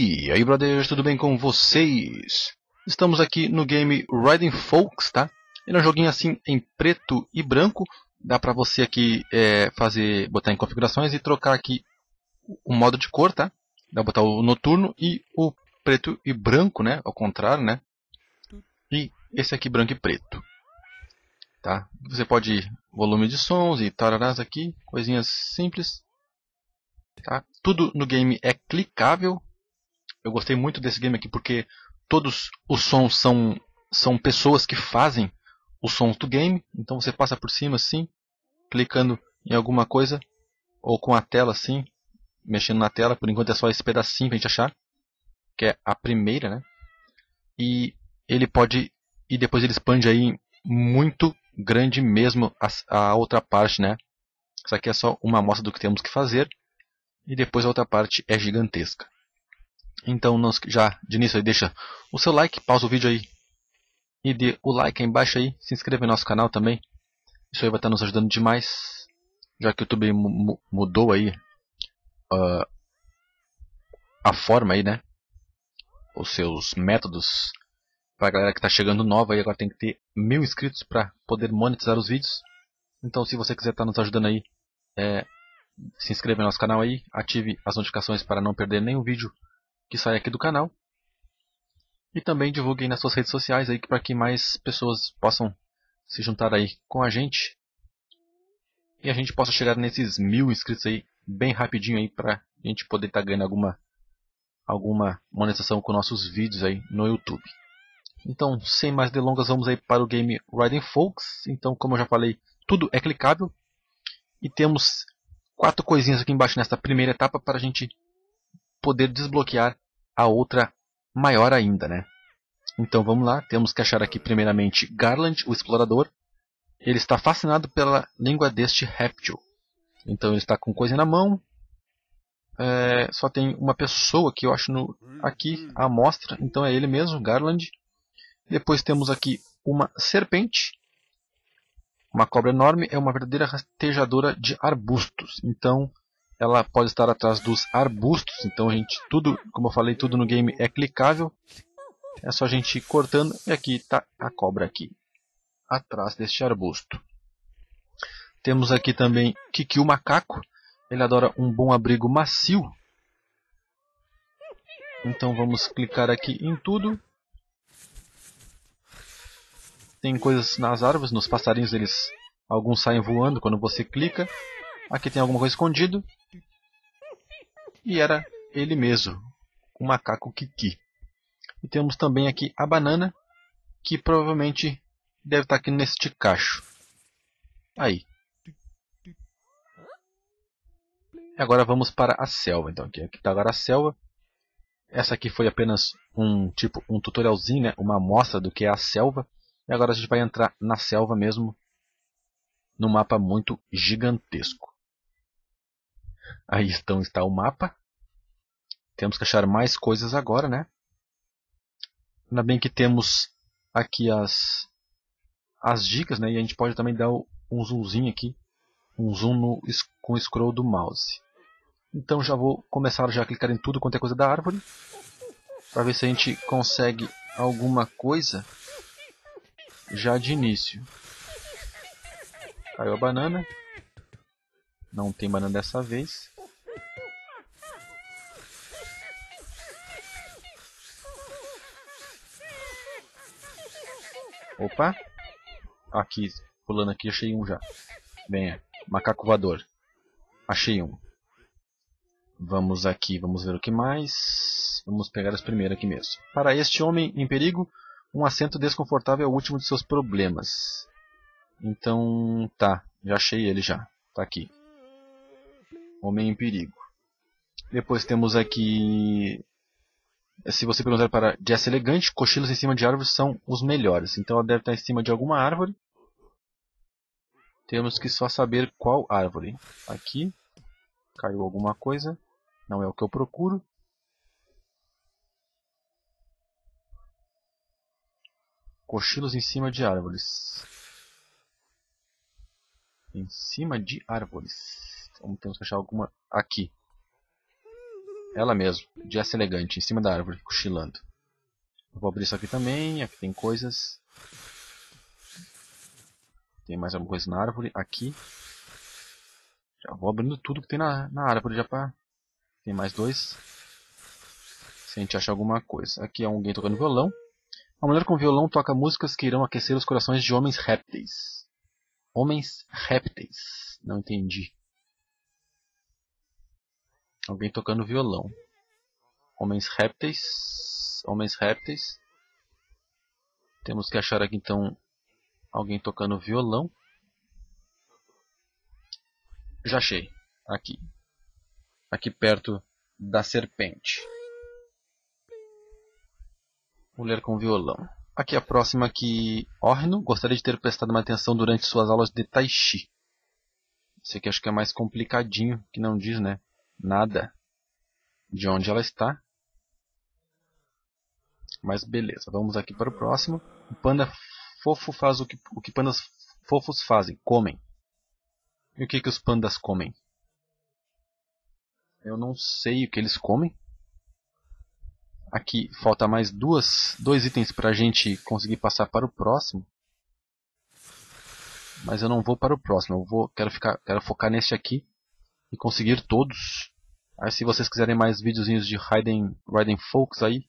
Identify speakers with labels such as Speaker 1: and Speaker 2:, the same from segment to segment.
Speaker 1: E aí, brothers, tudo bem com vocês? Estamos aqui no game Riding Folks, tá? Ele é um joguinho assim em preto e branco. Dá pra você aqui é, fazer, botar em configurações e trocar aqui o modo de cor, tá? Dá pra botar o noturno e o preto e branco, né? Ao contrário, né? E esse aqui branco e preto. Tá? Você pode volume de sons e tararás aqui, coisinhas simples. Tá? Tudo no game é clicável. Eu gostei muito desse game aqui porque todos os sons são, são pessoas que fazem os sons do game. Então você passa por cima assim, clicando em alguma coisa, ou com a tela assim, mexendo na tela. Por enquanto é só esse pedacinho pra gente achar, que é a primeira, né? E ele pode, e depois ele expande aí muito grande mesmo a, a outra parte, né? Isso aqui é só uma amostra do que temos que fazer e depois a outra parte é gigantesca. Então já de início aí deixa o seu like, pausa o vídeo aí e dê o like aí embaixo aí, se inscreva no nosso canal também. Isso aí vai estar nos ajudando demais, já que o YouTube mudou aí uh, a forma aí, né? Os seus métodos para a galera que está chegando nova aí agora tem que ter mil inscritos para poder monetizar os vídeos. Então se você quiser estar nos ajudando aí, é, se inscreva no nosso canal aí, ative as notificações para não perder nenhum vídeo que sai aqui do canal. E também divulguem nas suas redes sociais aí para que mais pessoas possam se juntar aí com a gente. E a gente possa chegar nesses mil inscritos aí bem rapidinho aí para a gente poder estar tá ganhando alguma, alguma monetização com nossos vídeos aí no YouTube. Então, sem mais delongas, vamos aí para o game Riding Folks. Então, como eu já falei, tudo é clicável. E temos quatro coisinhas aqui embaixo nesta primeira etapa para a gente poder desbloquear a outra maior ainda, né? Então vamos lá, temos que achar aqui primeiramente Garland, o explorador. Ele está fascinado pela língua deste réptil. Então ele está com coisa na mão. É, só tem uma pessoa que eu acho no, aqui a amostra, então é ele mesmo, Garland. Depois temos aqui uma serpente. Uma cobra enorme é uma verdadeira rastejadora de arbustos. Então, ela pode estar atrás dos arbustos. Então, a gente tudo, como eu falei, tudo no game é clicável. É só a gente ir cortando e aqui está a cobra aqui, atrás deste arbusto. Temos aqui também Kiki o macaco. Ele adora um bom abrigo macio. Então vamos clicar aqui em tudo. Tem coisas nas árvores, nos passarinhos eles alguns saem voando quando você clica. Aqui tem alguma coisa escondido. E era ele mesmo, o macaco Kiki. E temos também aqui a banana, que provavelmente deve estar aqui neste cacho. Aí. Agora vamos para a selva. Então aqui está agora a selva. Essa aqui foi apenas um tipo um tutorialzinho, né? uma amostra do que é a selva. E agora a gente vai entrar na selva mesmo, num mapa muito gigantesco. Aí então está o mapa. Temos que achar mais coisas agora, né? Ainda bem que temos aqui as, as dicas, né? E a gente pode também dar um zoomzinho aqui, um zoom no, com o scroll do mouse. Então já vou começar já a clicar em tudo quanto é coisa da árvore, para ver se a gente consegue alguma coisa já de início. Caiu a banana. Não tem banana dessa vez. Opa! Aqui, pulando aqui, achei um já. Venha, macaco voador. Achei um. Vamos aqui, vamos ver o que mais. Vamos pegar as primeiras aqui mesmo. Para este homem em perigo, um assento desconfortável é o último de seus problemas. Então, tá. Já achei ele já. Tá aqui. Homem em perigo. Depois temos aqui... Se você perguntar para Jess Elegante, cochilos em cima de árvores são os melhores. Então ela deve estar em cima de alguma árvore. Temos que só saber qual árvore. Aqui. Caiu alguma coisa. Não é o que eu procuro. Cochilos em cima de árvores. Em cima de árvores. Temos que achar alguma aqui. Ela mesmo, Jess elegante, em cima da árvore, cochilando. Eu vou abrir isso aqui também, aqui tem coisas. Tem mais alguma coisa na árvore, aqui. Já vou abrindo tudo que tem na, na árvore já pra... Tem mais dois. Se a gente achar alguma coisa. Aqui é alguém tocando violão. Uma mulher com violão toca músicas que irão aquecer os corações de homens répteis. Homens répteis. Não entendi. Alguém tocando violão. Homens répteis. Homens répteis. Temos que achar aqui então alguém tocando violão. Já achei. Aqui. Aqui perto da serpente. Mulher com violão. Aqui a próxima aqui. Orno gostaria de ter prestado uma atenção durante suas aulas de Tai Chi. Esse aqui acho que é mais complicadinho, que não diz, né? Nada de onde ela está. Mas beleza, vamos aqui para o próximo. O panda fofo faz o que, o que pandas fofos fazem, comem. E o que, que os pandas comem? Eu não sei o que eles comem. Aqui falta mais duas, dois itens para a gente conseguir passar para o próximo. Mas eu não vou para o próximo. Eu vou, quero, ficar, quero focar nesse aqui e conseguir todos. Aí se vocês quiserem mais videozinhos de Raiden, Raiden Folks aí,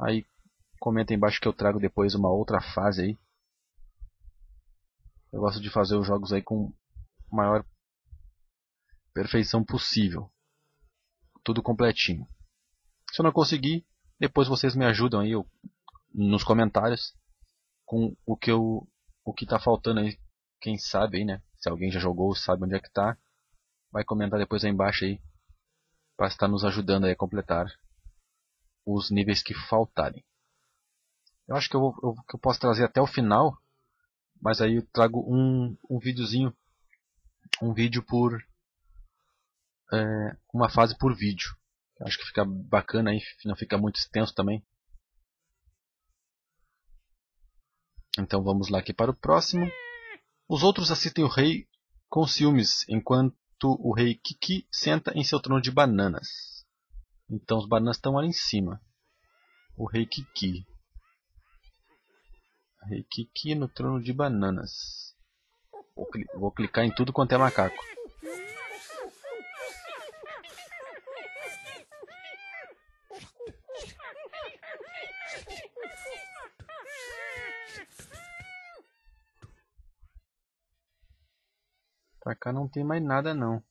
Speaker 1: aí comenta embaixo que eu trago depois uma outra fase aí. Eu gosto de fazer os jogos aí com maior perfeição possível. Tudo completinho. Se eu não conseguir, depois vocês me ajudam aí nos comentários com o que eu o que tá faltando aí, quem sabe aí, né? Se alguém já jogou, sabe onde é que tá, vai comentar depois aí embaixo aí para estar nos ajudando a completar os níveis que faltarem. Eu acho que eu, eu, que eu posso trazer até o final, mas aí eu trago um, um videozinho, um vídeo por é, uma fase por vídeo. Acho que fica bacana aí, não fica muito extenso também. Então vamos lá aqui para o próximo. Os outros assistem o rei com ciúmes, enquanto o rei Kiki senta em seu trono de bananas. Então os bananas estão ali em cima. O rei Kiki. Rei Kiki no trono de bananas. Vou clicar em tudo quanto é macaco. Pra cá não tem mais nada não.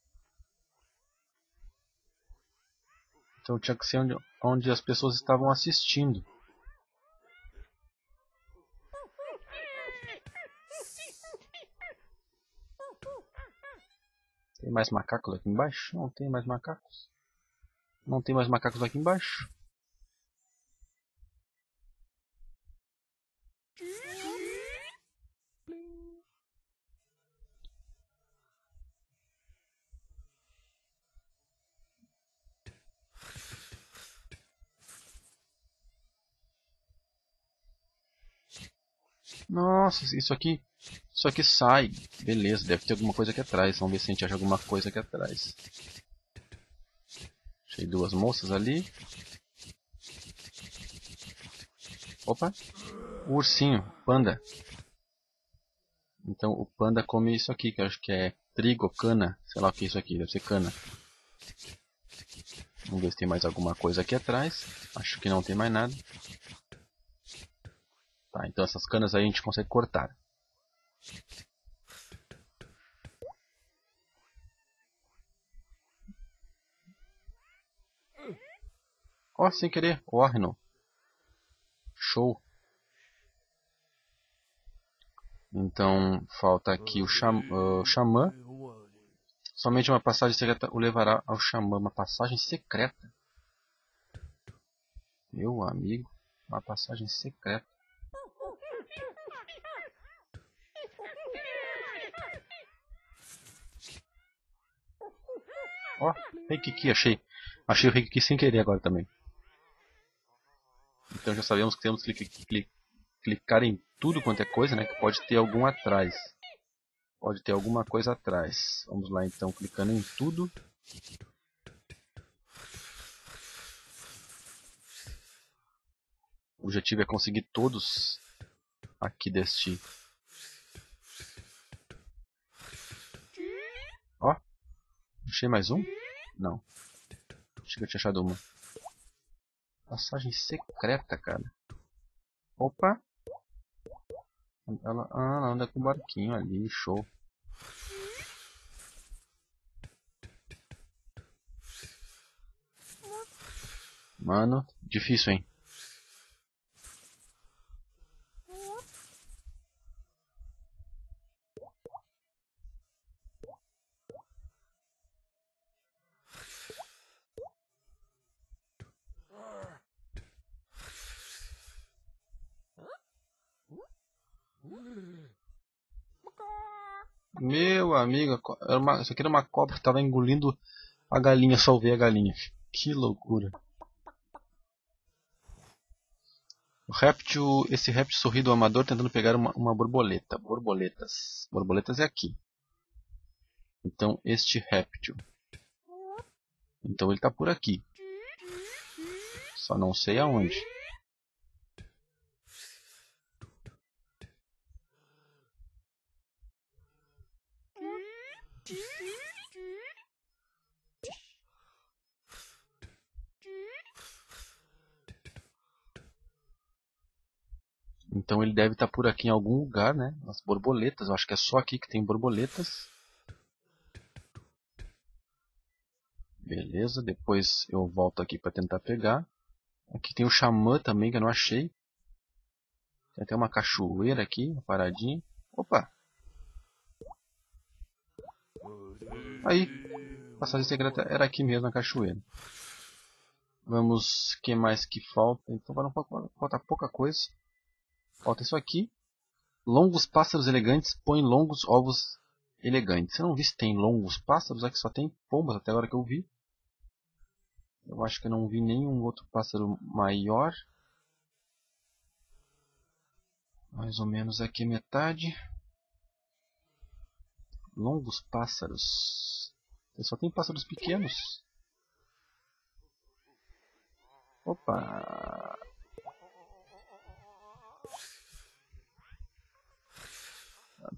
Speaker 1: Então tinha que ser onde, onde as pessoas estavam assistindo. Tem mais macacos aqui embaixo? Não tem mais macacos. Não tem mais macacos aqui embaixo. Nossa, isso aqui. Isso aqui sai. Beleza, deve ter alguma coisa aqui atrás. Vamos ver se a gente acha alguma coisa aqui atrás. Achei duas moças ali. Opa! O ursinho, panda. Então o panda come isso aqui, que eu acho que é trigo, cana. Sei lá o que é isso aqui, deve ser cana. Vamos ver se tem mais alguma coisa aqui atrás. Acho que não tem mais nada. Tá, então essas canas aí a gente consegue cortar. Ó, oh, sem querer, Orno. Show. Então, falta aqui o, xam, Xamã. Somente uma passagem secreta o levará ao Xamã. Uma passagem secreta. Meu amigo, uma passagem secreta. Ó, Reikiki, achei. Achei o Reikiki sem querer agora também. Então já sabemos que temos que clicar em tudo quanto é coisa, né? Que pode ter algum atrás. Pode ter alguma coisa atrás. Vamos lá então, clicando em tudo. O objetivo é conseguir todos aqui deste achei mais um? Não. Achei que eu tinha achado uma. Passagem secreta, cara. Opa! Ela, ah, ela anda com o barquinho ali, show. Mano, difícil, hein? Meu amigo, era uma, isso aqui era uma cobra que estava engolindo a galinha, salvei a galinha. Que loucura. O réptil, esse réptil sorrido amador tentando pegar uma, uma borboleta. Borboletas. Borboletas é aqui. Então este réptil. Então ele está por aqui. Só não sei aonde. Então ele deve estar por aqui em algum lugar, né? As borboletas, eu acho que é só aqui que tem borboletas. Beleza, depois eu volto aqui para tentar pegar. Aqui tem o xamã também que eu não achei. Tem até uma cachoeira aqui, uma paradinha. Opa! Aí, passagem secreta era aqui mesmo na cachoeira. Vamos, que mais que falta? Então falta pouca coisa. Falta isso aqui. Longos pássaros elegantes põem longos ovos elegantes. Eu não vi se tem longos pássaros, aqui só tem pombas até agora que eu vi. Eu acho que eu não vi nenhum outro pássaro maior. Mais ou menos aqui metade. Longos pássaros. Só tem pássaros pequenos. Opa!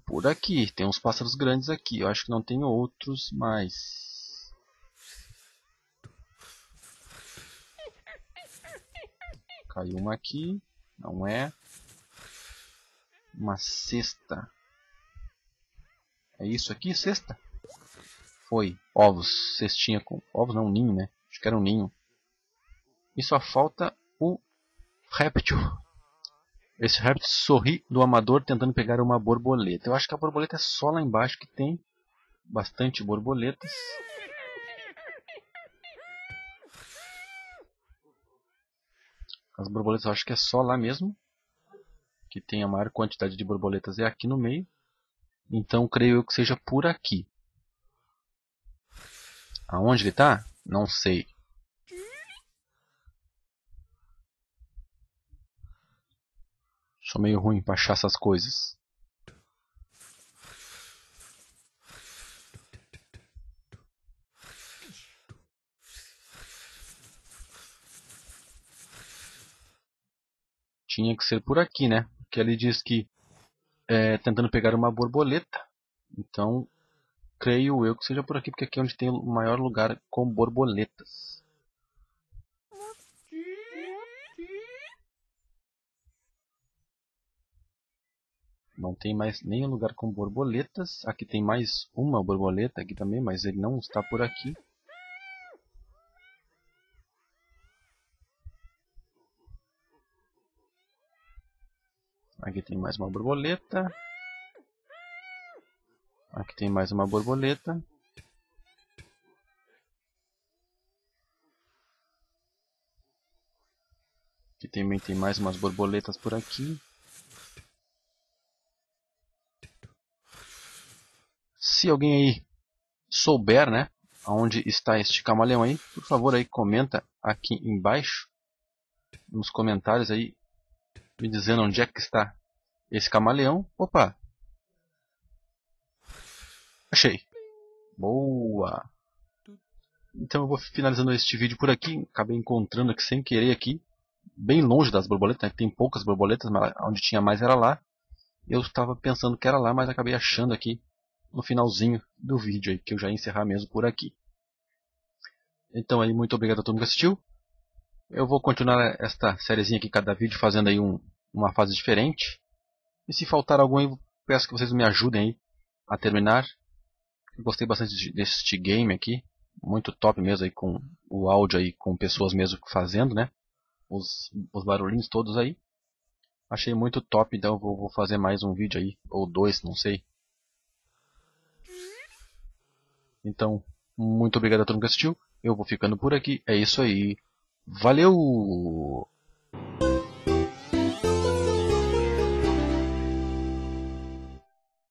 Speaker 1: Por aqui, tem uns pássaros grandes aqui. Eu acho que não tem outros mais. Caiu uma aqui. Não é. Uma cesta. É isso aqui, cesta? Foi. Ovos. Cestinha com... Ovos não, ninho, né? Acho que era um ninho. E só falta o réptil. Esse réptil sorri do amador tentando pegar uma borboleta. Eu acho que a borboleta é só lá embaixo que tem bastante borboletas. As borboletas eu acho que é só lá mesmo. Que tem a maior quantidade de borboletas é aqui no meio. Então creio eu que seja por aqui. Aonde ele está? Não sei. Sou meio ruim pra achar essas coisas. Tinha que ser por aqui, né? Porque ele diz que é, tentando pegar uma borboleta. Então, creio eu que seja por aqui, porque aqui é onde tem o maior lugar com borboletas. Não tem mais nenhum lugar com borboletas. Aqui tem mais uma borboleta aqui também, mas ele não está por aqui. Aqui tem mais uma borboleta. Aqui tem mais uma borboleta. Aqui também tem mais umas borboletas por aqui. Se alguém aí souber, né, aonde está este camaleão aí, por favor aí comenta aqui embaixo nos comentários aí me dizendo onde é que está esse camaleão. Opa! Achei. Boa! Então eu vou finalizando este vídeo por aqui. Acabei encontrando aqui sem querer aqui bem longe das borboletas, né? tem poucas borboletas, mas onde tinha mais era lá. Eu estava pensando que era lá, mas acabei achando aqui no finalzinho do vídeo aí, que eu já ia encerrar mesmo por aqui. Então aí, muito obrigado a todo mundo que assistiu. Eu vou continuar esta sériezinha aqui, cada vídeo, fazendo aí um, uma fase diferente. E se faltar algum, eu peço que vocês me ajudem aí a terminar. Gostei bastante deste game aqui. Muito top mesmo aí com o áudio aí, com pessoas mesmo fazendo, né? Os, os barulhinhos todos aí. Achei muito top, então vou, vou fazer mais um vídeo aí. Ou dois, não sei. Então, muito obrigado a todo mundo que assistiu. Eu vou ficando por aqui. É isso aí. Valeu!